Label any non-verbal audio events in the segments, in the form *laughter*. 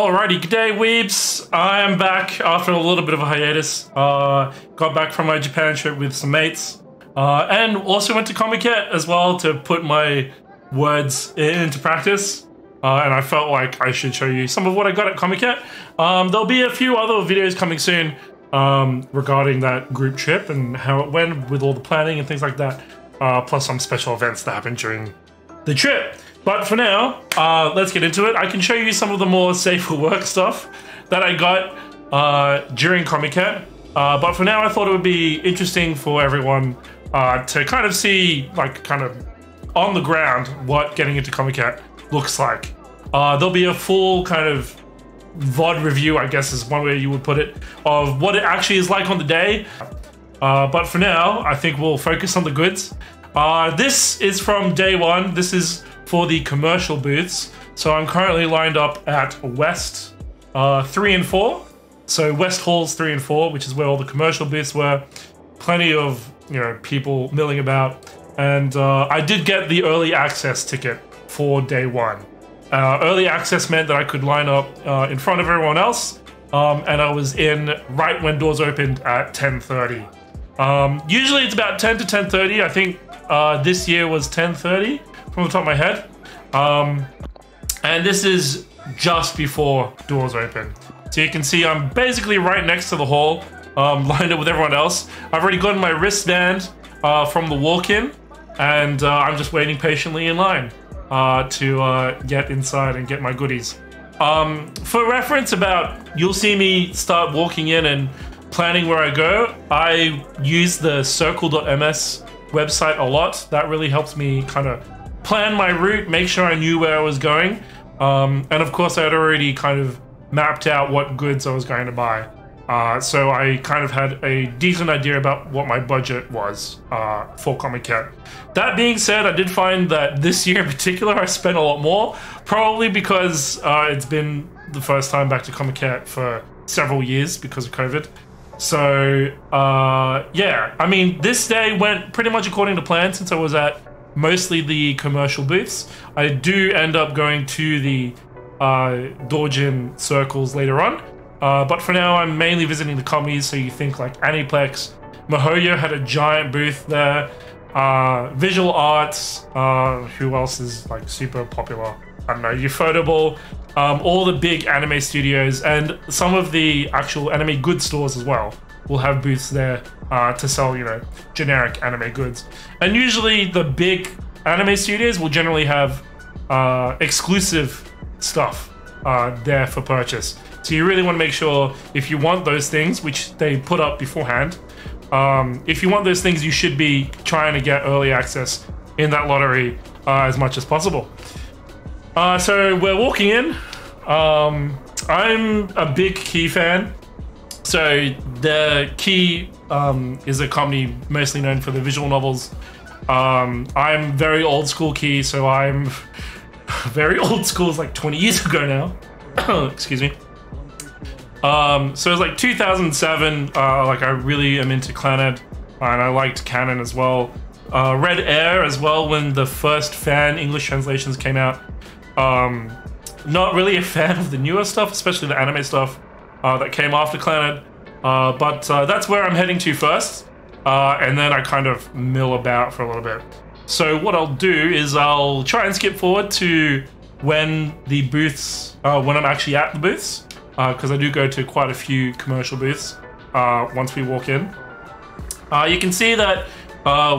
Alrighty, good day, weebs. I am back after a little bit of a hiatus. Uh, got back from my Japan trip with some mates, uh, and also went to Comiket as well to put my words into practice. Uh, and I felt like I should show you some of what I got at Comiket. Um, there'll be a few other videos coming soon um, regarding that group trip and how it went with all the planning and things like that. Uh, plus some special events that happened during the trip. But for now, uh, let's get into it. I can show you some of the more *laughs* safe for work stuff that I got uh, during Comiket. Uh, but for now, I thought it would be interesting for everyone uh, to kind of see, like, kind of on the ground what getting into Comiket looks like. Uh, there'll be a full kind of VOD review, I guess is one way you would put it, of what it actually is like on the day. Uh, but for now, I think we'll focus on the goods. This is from day one. This is for the commercial booths. So I'm currently lined up at West uh, 3 and 4. So West Halls 3 and 4, which is where all the commercial booths were. Plenty of, you know, people milling about. And uh, I did get the early access ticket for day one. Uh, early access meant that I could line up uh, in front of everyone else. Um, and I was in right when doors opened at 10.30. Um, usually it's about 10 to 10.30. I think uh, this year was 10.30 from the top of my head. Um, and this is just before doors open. So you can see I'm basically right next to the hall, um, *laughs* lined up with everyone else. I've already gotten my wristband uh, from the walk-in, and uh, I'm just waiting patiently in line uh, to uh, get inside and get my goodies. Um, for reference about, you'll see me start walking in and planning where I go. I use the circle.ms website a lot. That really helps me kind of plan my route, make sure I knew where I was going. Um, and of course, I had already kind of mapped out what goods I was going to buy. Uh, so I kind of had a decent idea about what my budget was uh, for Comiket. That being said, I did find that this year in particular, I spent a lot more, probably because uh, it's been the first time back to Comiket for several years because of COVID. So uh, yeah, I mean, this day went pretty much according to plan since I was at mostly the commercial booths. I do end up going to the uh, Dojin circles later on, uh, but for now I'm mainly visiting the commies, so you think like Aniplex. miHoYo had a giant booth there. Uh, visual arts, uh, who else is like super popular? I don't know, Ufotable, um, all the big anime studios, and some of the actual anime good stores as well will have booths there uh, to sell, you know, generic anime goods. And usually the big anime studios will generally have uh, exclusive stuff uh, there for purchase. So you really want to make sure if you want those things, which they put up beforehand, um, if you want those things, you should be trying to get early access in that lottery uh, as much as possible. Uh, so we're walking in. Um, I'm a big Key fan. So the Key um, is a company mostly known for the visual novels. Um, I'm very old school Key, so I'm *laughs* very old school. It's like 20 years ago now. *coughs* Excuse me. Um, so it's like 2007. Uh, like I really am into Clannad, and I liked Kanon as well. Uh, Red Air as well when the first fan English translations came out. Um, not really a *laughs* fan of the newer stuff, especially the anime stuff uh, that came after Clannad. Uh, but uh, that's where I'm heading to first. Uh, and then I kind of mill about for a little bit. So what I'll do is I'll try and skip forward to when the booths, uh, when I'm actually at the booths, because uh, I do go to quite a few commercial booths once we walk in. you can see that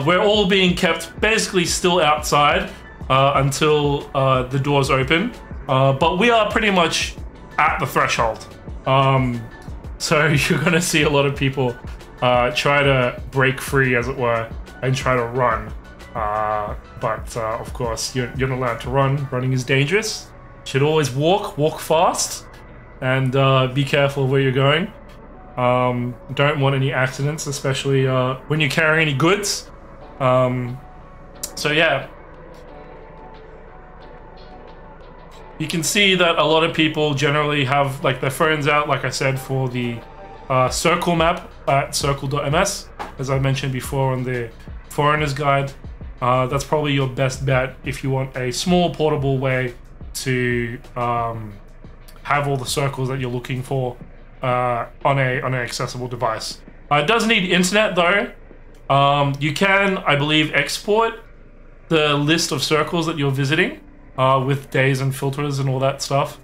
we're all being kept basically still outside until the doors open. but we are pretty much at the threshold. Um, so *laughs* you're going to see a lot of people uh, try to break free, as it were, and try to run. Uh, but uh, of course, you're, you're not allowed to run. Running is dangerous. Should always walk, walk fast, and uh, be careful of where you're going. Um, don't want any accidents, especially uh, when you're carrying any goods. Um, so yeah, you can see that a lot of people generally have like their phones out, like I said, for the uh, circle map at circle.ms, as I mentioned before on the foreigner's guide. Uh, that's probably your best bet if you want a small portable way to um, have all the circles that you're looking for uh, on a on an accessible device. Uh, it does need internet though. Um, you can, I believe, export the list of circles that you're visiting uh, with days and filters and all that stuff.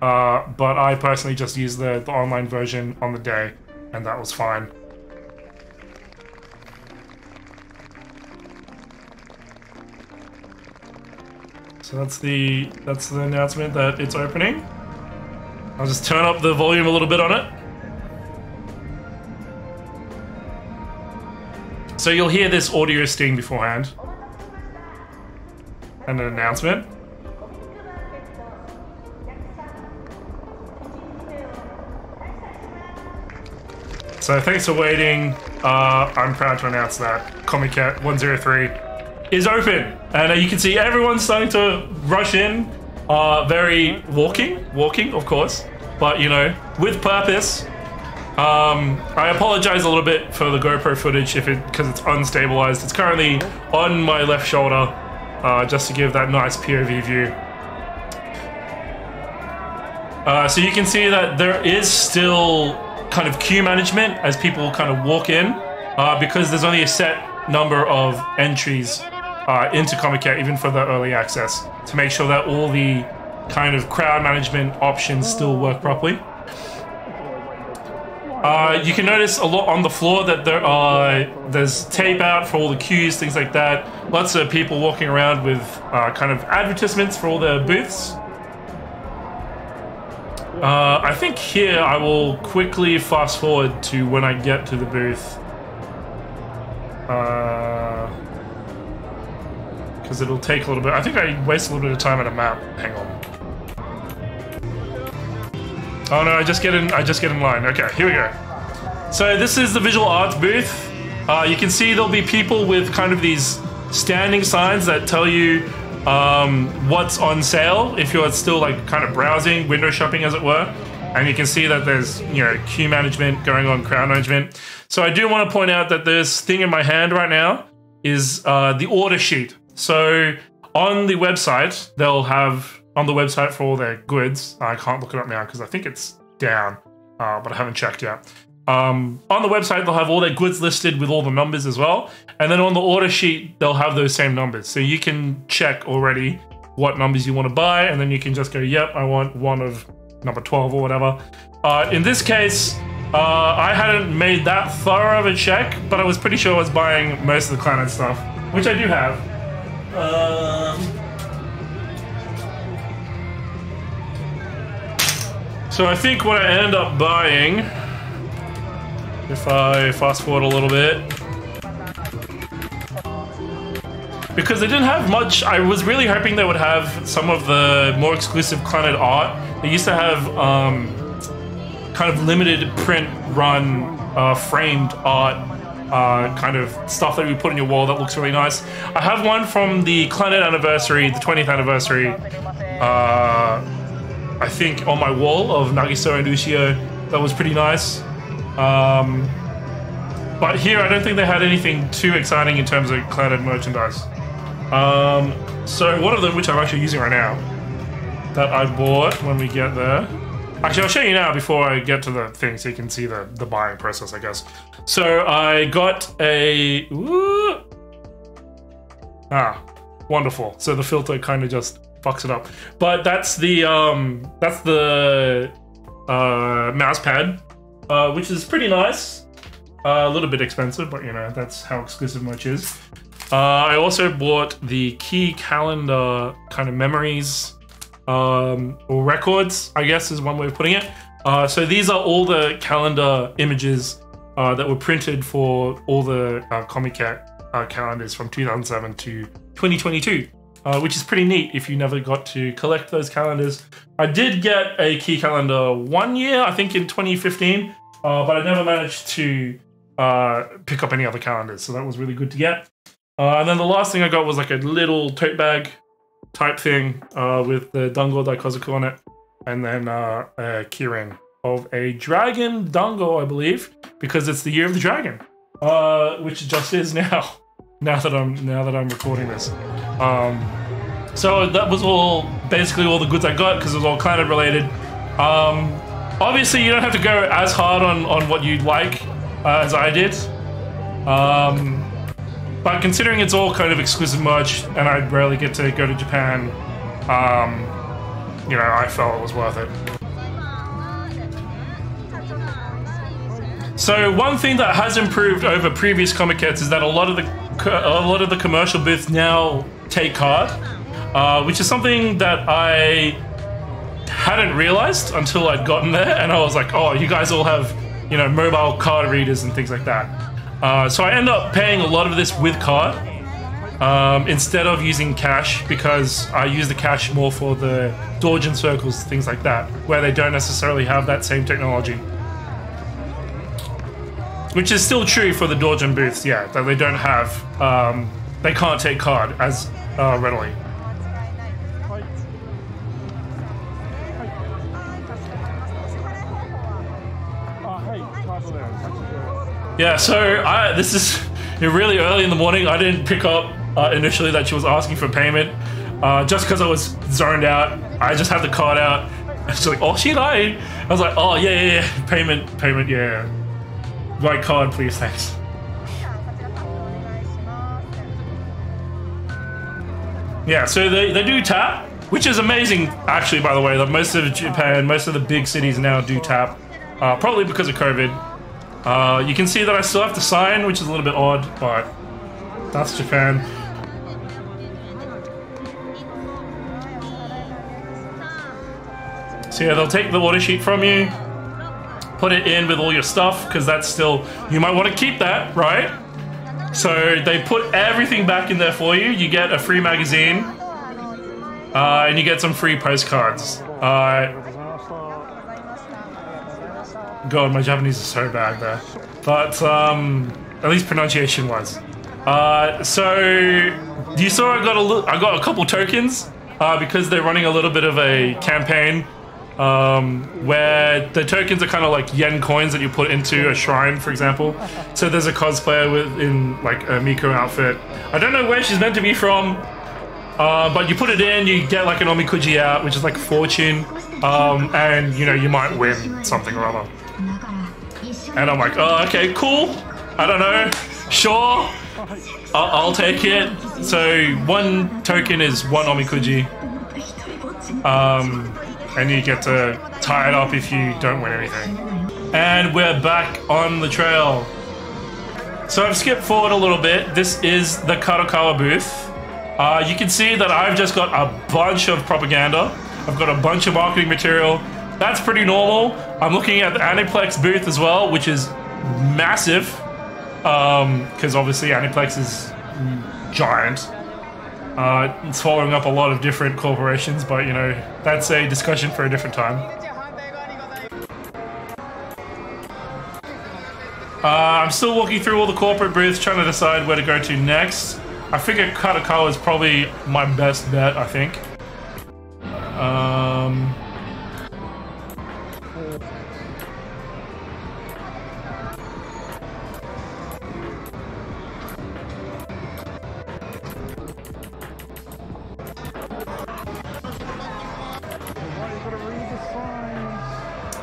Uh, but I personally just used the, the online version on the day, and that was fine. So that's the that's the announcement that it's opening. I'll just turn up the volume a little bit on it. So you'll hear this audio sting beforehand. And an announcement. So thanks for waiting. Uh, I'm proud to announce that Comiket 103 is open. And uh, you can see everyone starting to rush in. Uh, very walking, walking, of course, but you know, with purpose. Um, I apologize a little bit for the GoPro footage if it because it's unstabilized. It's currently on my left shoulder, uh, just to give that nice POV view. Uh, so you can see that there is still kind of queue management as people kind of walk in, uh, because there's only a set number of entries uh, into Comiket, even for the early access, to make sure that all the kind of crowd management options still work properly. Uh, you can notice a lot on the floor that there are there's tape out for all the queues, things like that. Lots of people walking around with uh, kind of advertisements for all the booths. Uh, I think here I will quickly fast forward to when I get to the booth. Because it'll take a little bit. I think I waste a little bit of time on a map. Hang on. Oh no, I just get in I just get in line. Okay, here we go. So this is the visual arts booth. Uh, you can see there'll be people with kind of these standing signs that tell you um, what's on sale if you're still like kind of browsing, window shopping as it were. And you can see that there's, you know, queue management going on, crowd management. So I do want to point out that this thing in my hand right now is uh, the order sheet. So on the website, they'll have on the website for all their goods. I can't look it up now because I think it's down, uh, but I haven't checked yet. Um, on the website, they'll have all their goods listed with all the numbers as well. And then on the order sheet, they'll have those same numbers. So you can check already what numbers you want to buy, and then you can just go, yep, I want one of number 12 or whatever. Uh, in this case, uh, I hadn't made that thorough of a check, but I was pretty sure I was buying most of the Clannad stuff, which I do have. Um, so I think what I end up buying if I fast forward a little bit. Because they didn't have much, I was really hoping they would have some of the more exclusive Clannad art. They used to have um, kind of limited print run uh, framed art uh, kind of stuff that we put on your wall that looks really nice. I have one from the Clannad anniversary, the 20th anniversary, uh, I think on my wall of Nagisa and Ushio. That was pretty nice. Um, but here, I don't think they had anything too exciting in terms of Clannad merchandise. Um, so one of them, which I'm actually using right now, that I bought when we get there. Actually, I'll show you now before I get to the thing so you can see the, the buying process, I guess. So I got a... Ooh, ah, wonderful. So the filter kind of just fucks it up. But that's the, um, that's the uh, mouse pad uh, which is pretty nice. Uh, a little bit expensive, but you know, that's how exclusive much is. Uh, I also bought the key calendar kind of memories um, or records, I guess is one way of putting it. Uh, so these are all the calendar images uh, that were printed for all the uh, Comiket uh, calendars from 2007 to 2022 uh, which is pretty neat if you never got to collect those calendars. I did get a key calendar one year, I think in 2015, uh, but I never managed to uh, pick up any other calendars, so that was really good to get. Uh, and then the last thing I got was like a little tote bag type thing uh, with the Dango Daikazoku on it, and then uh, a keyring of a dragon Dango, I believe, because it's the year of the dragon, which it just is *laughs* now now that I'm now that I'm recording this. Um, so that was all basically all the goods I got because it was all kind of related. Um, obviously, you don't have to go as hard on, on what you'd like uh, as I did. Um, but considering it's all kind of exclusive merch and I rarely get to go to Japan, um, you know, I felt it was worth it. So one thing that has improved over previous Comic-Cons is that a lot of the a lot of the commercial booths now take card, uh, which is something that I hadn't realized until I'd gotten there, and I was like, oh, you guys all have you know mobile card readers and things like that. Uh, so I end up paying a lot of this with card um, instead of using cash because I use the cash more for the Dojin circles, things like that, where they don't necessarily have that same technology. Which is still true for the Dojin booths, yeah, that they don't have, um, they can't take card as uh, readily. Yeah, so I, this is *laughs* really early in the morning. I didn't pick up uh, initially that she was asking for payment. Uh, just because I was zoned out, I just had the card out. and *laughs* She's like, oh, she lied. I was like, oh, yeah, yeah, yeah. Payment, payment, yeah. Right card, please, thanks. Yeah, so they, they do tap, which is amazing, actually, by the way. That most of Japan, most of the big cities now do tap. Uh, probably because of COVID. Uh, you can see that I still have to sign, which is a little bit odd, but that's Japan. So yeah, they'll take the water sheet from you, put it in with all your stuff, because that's still, you might want to keep that, right? So they put everything back in there for you. You get a free magazine, uh, and you get some free postcards. Uh, God, my Japanese is so bad there. But um, at least pronunciation wise. Uh, so you saw I got a I got a couple tokens uh, because they're running a little bit of a campaign um, where the tokens are kind of like yen coins that you put into a shrine, for example. So there's a cosplayer with in like a Miko outfit. I don't know where she's meant to be from, uh, but you put it in, you get like an omikuji out, which is like a fortune, um, and you know you might win something or other. And I'm like, oh, okay, cool. I don't know. Sure. I'll, I'll take it. So one token is one omikuji. Um, and you get to tie it up if you don't win anything. And we're back on the trail. So I've skipped forward a little bit. This is the Kadokawa booth. Uh, you can see that I've just got a bunch of propaganda. I've got a bunch of marketing material. That's pretty normal. I'm looking at the Aniplex booth as well, which is massive. Because um, obviously Aniplex is giant. Uh, it's following up a lot of different corporations, but you know, that's a discussion for a different time. Uh, I'm still walking through all the corporate booths, trying to decide where to go to next. I figure Kadokawa is probably my best bet, I think. Um...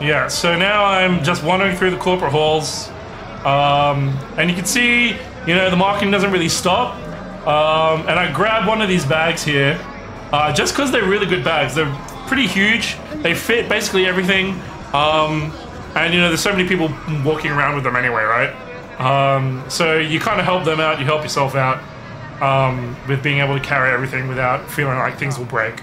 Yeah, so now I'm just wandering through the corporate halls, um, and you can see, you know, the marketing doesn't really stop. Um, and I grab one of these bags here, uh, just because they're really good bags. They're pretty huge. They fit basically everything. Um, and you know, there's so many people walking around with them anyway, right? Um, so you kind of help them out, you help yourself out um, with being able to carry everything without feeling like things will break.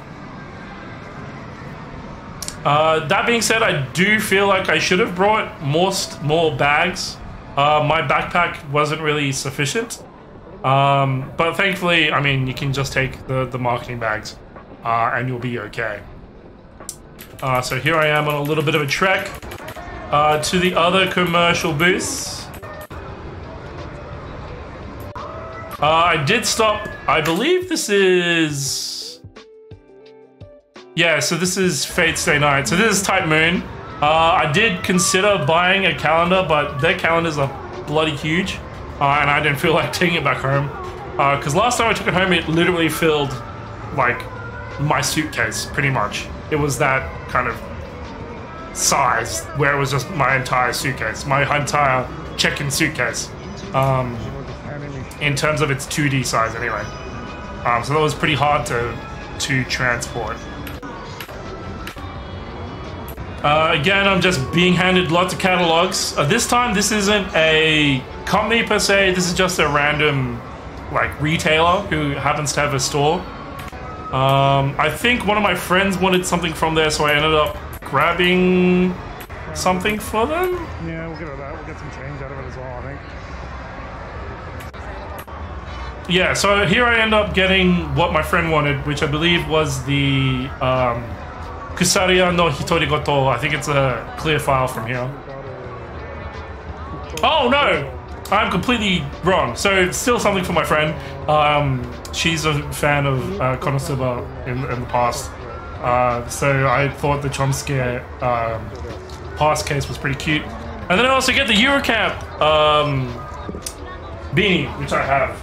Uh, that being said, I do feel like I should have brought more more bags. Uh, my backpack wasn't really sufficient. Um, but thankfully, I mean, you can just take the, the marketing bags uh, and you'll be okay. Uh, so here I am on a little bit of a trek uh, to the other commercial booths. Uh, I did stop, I believe this is yeah, so this is Fate/stay night. So this is Type Moon. Uh, I did consider buying a calendar, but their calendars are bloody huge. Uh, and I didn't feel *laughs* like taking it back home. Because uh, last time I took it home, it literally filled, like, my suitcase, pretty much. It was that kind of size where it was just my entire suitcase, my entire check-in suitcase. Um, in terms of its 2D size, anyway. Um, so that was pretty hard to to transport. Uh, again, I'm just being handed lots of catalogs. Uh, this time, this isn't a company per se. This is just a random, like, retailer who happens to have a store. Um, I think one of my friends wanted something from there, so I ended up grabbing something for them. Yeah, we'll it that. We'll get some change out of it as well, I think. Yeah, so here I end up getting what my friend wanted, which I believe was the um, Kusuriya no Hitorigoto. I think it's a clear file from here. Oh no! I'm completely wrong. So still something for my friend. Um, she's a fan of uh, Konosuba in, in the past. Uh, so I thought the Chomusuke um, pass case was pretty cute. And then I also get the Yuru Camp um, beanie, which I have.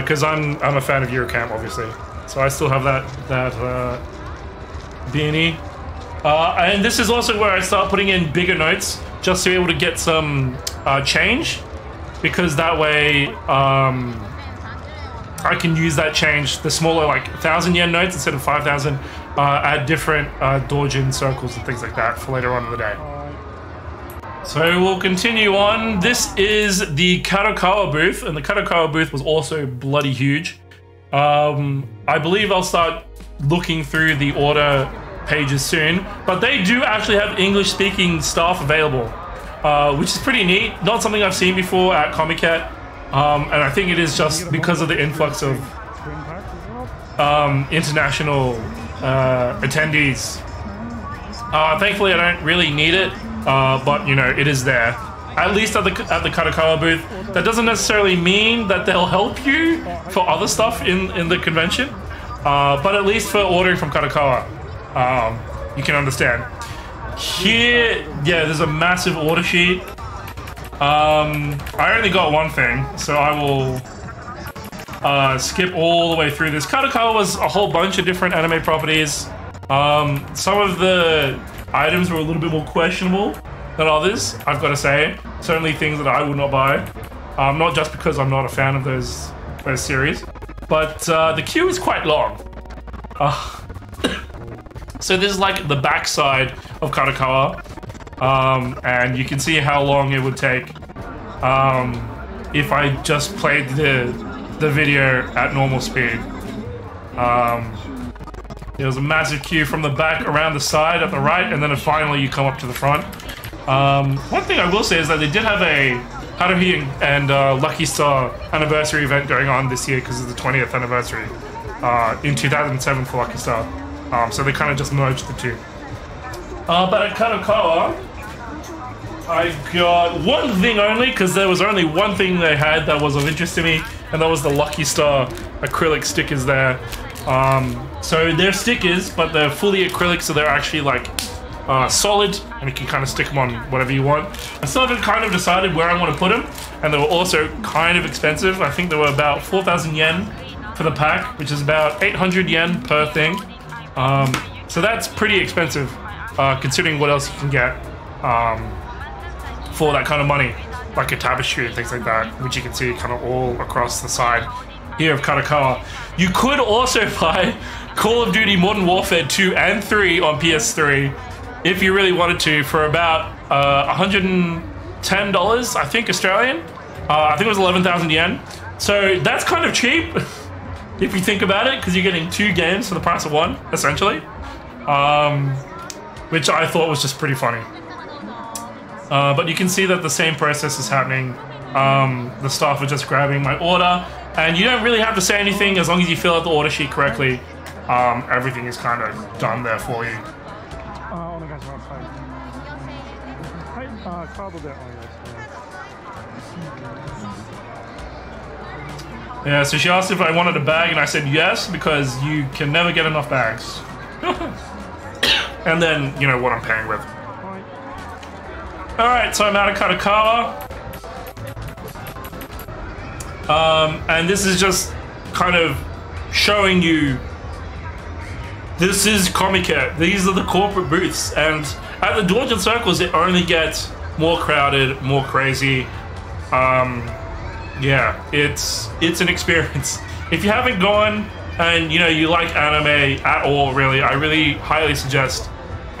Because uh, I'm I'm a fan of Yuru Camp, obviously. So I still have that that uh, beanie. Uh, and this is also where I start putting in bigger notes just to be able to get some uh, change, because that way um, I can use that change, the smaller like thousand yen notes instead of five thousand, uh, at different uh, Dojin circles and things like that for later on in the day. So we'll continue on. This is the Kadokawa booth, and the Kadokawa booth was also bloody huge. Um, I believe I'll start looking through the order pages soon, but they do actually have English-speaking staff available, uh, which is pretty neat. Not something I've seen before at Comiket, um, and I think it is just because of the influx of um, international uh, attendees. Uh, thankfully, I don't really need it, uh, but you know, it is there. At least at the at the Kadokawa booth. That doesn't necessarily mean that they'll help you for other stuff in in the convention, uh, but at least for ordering from Kadokawa, um, you can understand. Here, yeah, there's a massive order sheet. Um, I only got one thing, so I will uh, skip all the way through this. Kadokawa was a whole bunch of different anime properties. Um, some of the items were a little bit more questionable than others, I've got to say. Certainly things that I would not buy. Um, not just because I'm not a fan of those those series, but uh, the queue is quite long. Uh, *coughs* so this is like the backside of Kadokawa, um, and you can see how long it would take um, if I just played the the video at normal speed. Um, there was a massive queue from the back around the side at the right, and then finally you come up to the front. Um, one thing I will say is that they did have a Haruhi and uh, Lucky Star anniversary event going on this year because of the 20th anniversary uh, in 2007 for Lucky Star. Um, so they kind of just merged the two. Uh, but at Kadokawa, I got one thing only because there was only one thing they had that was of interest to me, and that was the Lucky Star acrylic stickers there. Um, so they're stickers, but they're fully acrylic, so they're actually like uh, solid, and you can kind of stick them on whatever you want. I still haven't kind of decided where I want to put them, and they were also kind of expensive. I think they were about 4,000 yen for the pack, which is about 800 yen per thing. Um, so that's pretty expensive, uh, considering what else you can get um, for that kind of money, like a tapestry and things like that, which you can see kind of all across the side here of Kadokawa. You could also *laughs* buy Call of Duty Modern Warfare 2 and 3 on PS3 if you really wanted to for about uh, $110, I think, Australian. Uh, I think it was 11,000 yen. So that's kind of cheap *laughs* if you think about it, because you're getting two games for the price of one, essentially. Um, which I thought was just pretty funny. Uh, but you can see that the same process is happening. Um, the staff are just grabbing my order, and you don't really have to say anything as long as you fill out the order sheet correctly. Um, everything is kind of done there for you. Uh, probably Yeah, so she asked if I wanted a bag, and I said yes, because you can never get enough bags. *coughs* and then, you know, what I'm paying with. Alright, so I'm out of Kadokawa. Um, and this is just kind of showing you this is Comiket. These are the corporate booths. And at the Dojin circles, it only gets more crowded, more crazy. Um, yeah, it's it's an experience. *laughs* If you haven't gone and you know you like anime at all, really, I really highly suggest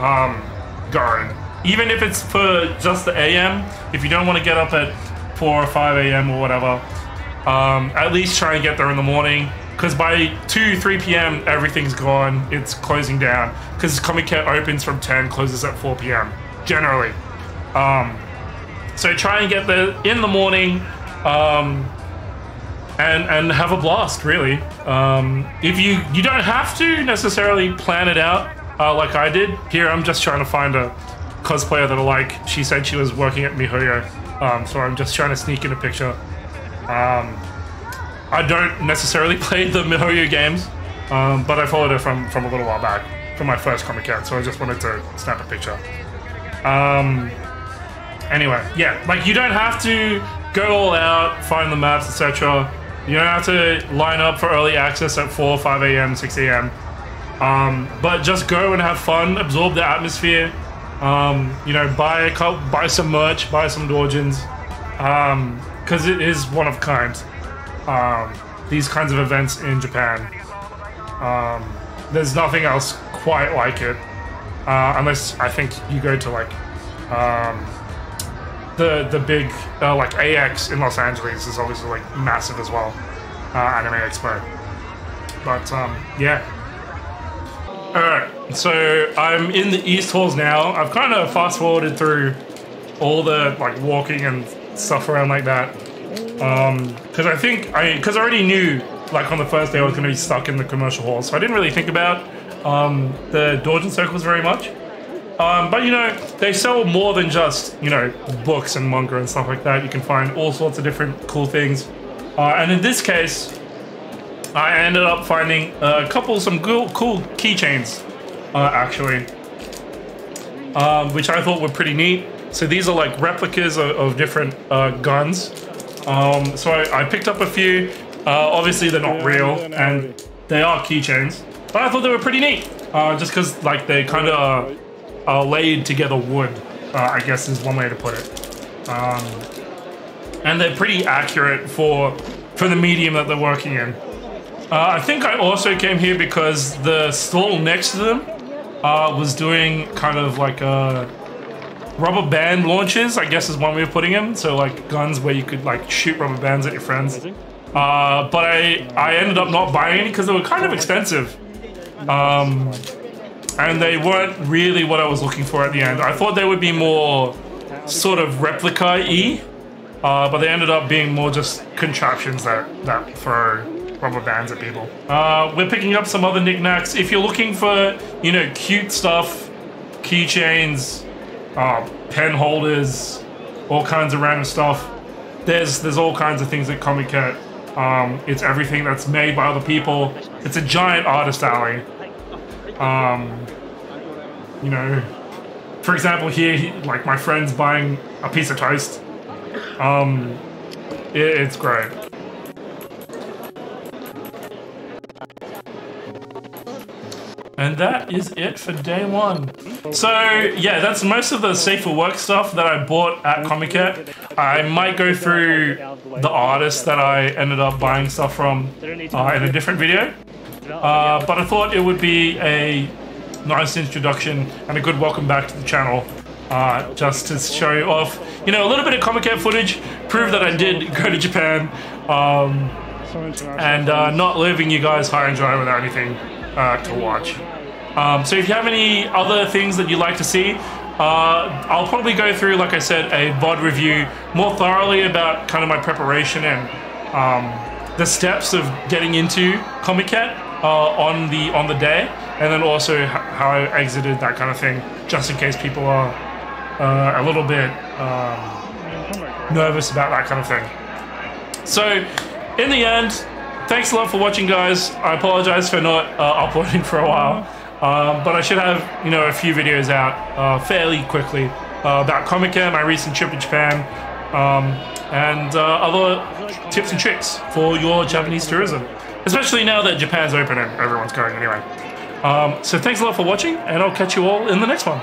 um, going. Even if it's for just the AM, if you don't want to get up at four or five AM or whatever, um, at least try and get there in the morning. Because by 2, 3 p.m., everything's gone. It's closing down. Because Comiket opens from 10, closes at 4 p.m. Generally. Um, so try and get there in the morning. Um, and and have a blast really. Um, if you you don't have to necessarily plan it out uh, like i did. Here i'm just trying to find a cosplayer that i like. She said she was working at mihoyo um, so i'm just trying to sneak in a picture. Um, i don't necessarily *laughs* play the mihoyo games um, but i followed her from from a little while back from my first comic con so i just wanted to snap a picture. Um, anyway yeah like you don't have to go all out find the maps etc you don't have to line up for early access at 4, 5 a.m., 6 a.m. Um, but just go and have fun, absorb the atmosphere. Um, you know, buy a couple, buy some merch, buy some Dojins, because um, it is one of kind. Um, these kinds of events in Japan, um, there's nothing else quite like it, uh, unless I think you go to like the the big uh, like AX in Los Angeles is obviously like massive as well, uh, Anime Expo. But um, yeah. Alright, so I'm in the East Halls now. I've kind of fast forwarded through all the like walking and stuff around like that. Um, because I think I because I already knew like on the first day I was going to be stuck in the commercial hall, so I didn't really think about um, the Dojin circles very much. Um, but you know, they sell more than just you know books and manga and stuff like that. You can find all sorts of different cool things. Uh, and in this case, I ended up finding a couple some cool, cool keychains, uh, actually, um, which I thought were pretty neat. So these are like replicas of, of different uh, guns. Um, so I, I, picked up a few. Uh, obviously, they're not real, and they are keychains. But I thought they were pretty neat, uh, just because like they kind of uh, laid together wood, uh, I guess is one way to put it. Um, and they're pretty accurate for for the medium that they're working in. Uh, I think I also came here because the stall next to them uh, was doing kind of like a uh, rubber band launches, I guess is one way of putting them. So like guns where you could like shoot rubber bands at your friends. Uh, but I I ended up not buying any because they were kind of expensive. Um, and they weren't really what I was looking for at the end. I thought they would be more sort of replica-y, uh, but they ended up being more just contraptions that, that throw rubber bands at people. Uh, we're picking up some other knickknacks. If you're looking for, you know, cute stuff, keychains, uh, pen holders, all kinds of random stuff, there's there's all kinds of things at Comiket. Um, it's everything that's made by other people. It's a giant artist alley. Um, you know, for example, here, he, like my friend's buying a piece of toast. Um, it, it's great. And that is it for day one. So yeah, that's most of the safer work stuff that I bought at Comiket. I might go through the artists that I ended up buying stuff from uh, in a different video. Uh, but I thought it would be a nice introduction and a good welcome back to the channel. Uh, just to show you off, you know, a little bit of Comiket footage, prove that I did *laughs* go to Japan, um, and uh, not leaving you guys high and dry without anything uh, to watch. Um, so if you have any other things that you'd like to see, uh, I'll probably go through, like I said, a VOD review more thoroughly about kind of my preparation and um, the steps of getting into Comiket uh, on the on the day, and then also how I exited that kind of thing, just in case people are uh, a little bit um, nervous about that kind of thing. So, in the end, thanks a lot for watching, guys. I apologize for not uh, uploading for a while, um, but I should have you know a few videos out uh, fairly quickly uh, about Comiket, my recent trip to Japan, um, and uh, other tips and tricks for your Japanese tourism especially now that Japan's open and everyone's going anyway. Um, so thanks a lot for watching, and I'll catch you all in the next one.